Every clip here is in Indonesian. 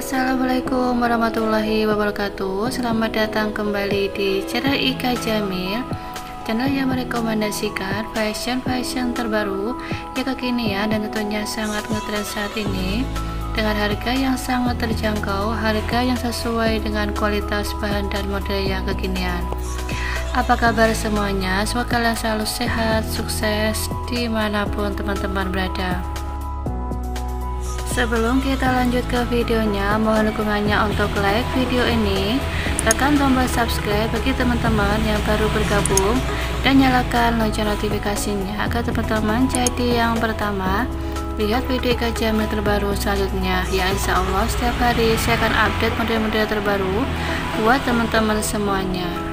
Assalamualaikum warahmatullahi wabarakatuh Selamat datang kembali di channel Ika Jamil Channel yang merekomendasikan fashion-fashion terbaru Yang kekinian dan tentunya sangat ngetrend saat ini Dengan harga yang sangat terjangkau Harga yang sesuai dengan kualitas bahan dan model yang kekinian apa kabar semuanya? Semoga kalian selalu sehat, sukses di mana pun teman-teman berada. Sebelum kita lanjut ke videonya, mohon dukungannya untuk like video ini, tekan tombol subscribe bagi teman-teman yang baru bergabung, dan nyalakan lonceng notifikasinya agar teman-teman jadi yang pertama lihat video kajian terbaru selanjutnya. Ya insya Allah setiap hari saya akan update model-model terbaru buat teman-teman semuanya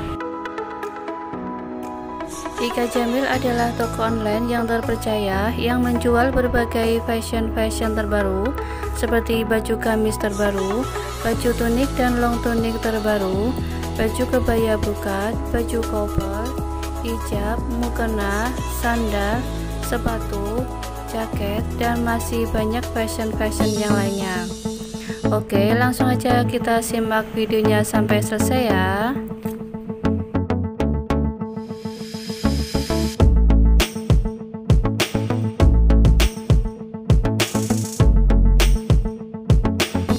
Ika Jamil adalah toko online yang terpercaya yang menjual berbagai fashion-fashion terbaru seperti baju gamis terbaru, baju tunik dan long tunik terbaru, baju kebaya bukat, baju cover, hijab, mukena, sandal, sepatu, jaket, dan masih banyak fashion-fashion yang lainnya. Oke, langsung aja kita simak videonya sampai selesai ya.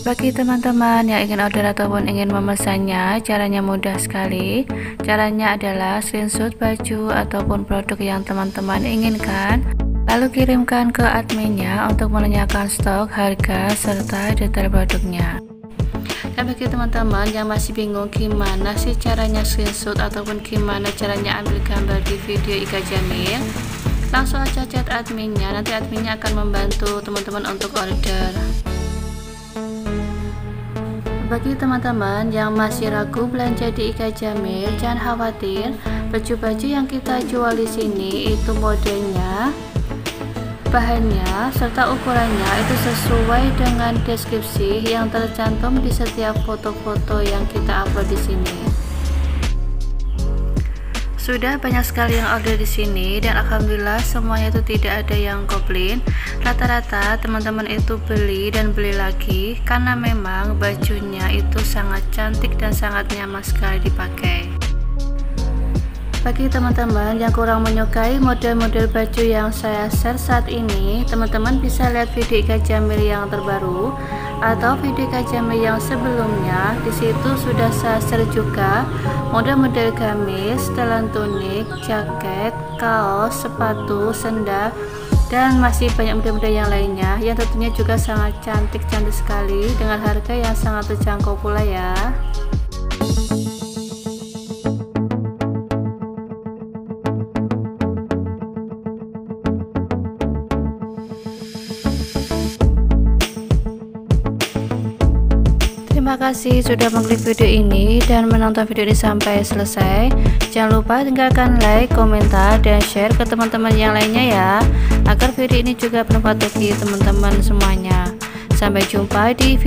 Bagi teman-teman yang ingin order ataupun ingin memesannya, caranya mudah sekali. Caranya adalah screenshot baju ataupun produk yang teman-teman inginkan, lalu kirimkan ke adminnya untuk menanyakan stok, harga, serta detail produknya. Dan bagi teman-teman yang masih bingung gimana sih caranya screenshot ataupun gimana caranya ambil gambar di video Ika Jamil, langsung aja chat adminnya, nanti adminnya akan membantu teman-teman untuk order. Bagi teman-teman yang masih ragu belanja di Ika Jamil, jangan khawatir. Baju-baju yang kita jual di sini itu modelnya, bahannya, serta ukurannya itu sesuai dengan deskripsi yang tercantum di setiap foto-foto yang kita upload di sini. Sudah banyak sekali yang order di sini dan alhamdulillah semuanya itu tidak ada yang komplain. Rata-rata teman-teman itu beli dan beli lagi karena memang bajunya itu sangat cantik dan sangat nyaman sekali dipakai. Bagi teman-teman yang kurang menyukai model-model baju yang saya share saat ini, teman-teman bisa lihat video Ika Jamil yang terbaru atau video kajami yang sebelumnya di situ sudah saya share juga. Model-model gamis, telan tunik, jaket, kaos, sepatu, sendal dan masih banyak model-model yang lainnya. Yang tentunya juga sangat cantik-cantik sekali dengan harga yang sangat terjangkau pula ya Terima kasih sudah mengklik video ini dan menonton video ini sampai selesai. Jangan lupa tinggalkan like, komentar, dan share ke teman-teman yang lainnya ya, agar video ini juga bermanfaat bagi teman-teman semuanya. Sampai jumpa di video